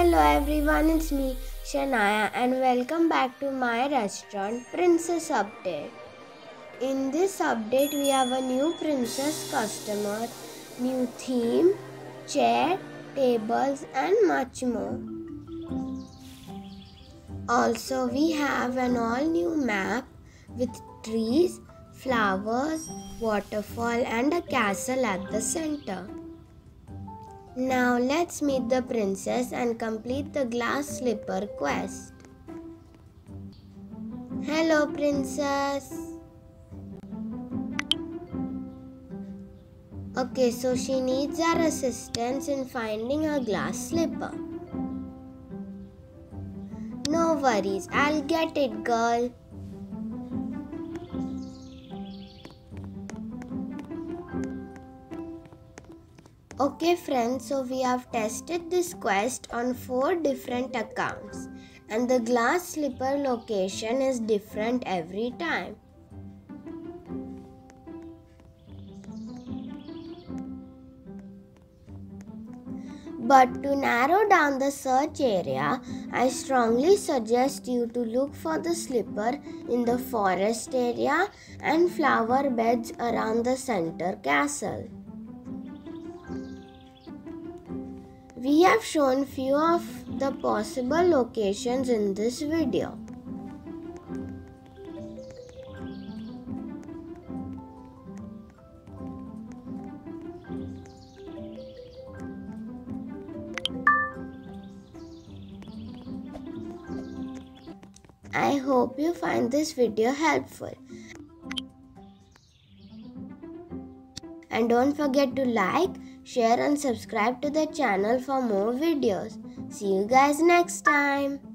Hello everyone, it's me Shania and welcome back to my restaurant Princess Update. In this update we have a new princess customer, new theme, chair, tables and much more. Also we have an all new map with trees, flowers, waterfall and a castle at the center. Now let's meet the princess and complete the glass slipper quest. Hello princess. Okay, so she needs our assistance in finding her glass slipper. No worries, I'll get it, girl. Okay friends, so we have tested this quest on 4 different accounts and the glass slipper location is different every time. But to narrow down the search area, I strongly suggest you to look for the slipper in the forest area and flower beds around the center castle. We have shown few of the possible locations in this video. I hope you find this video helpful. And don't forget to like, share and subscribe to the channel for more videos. See you guys next time.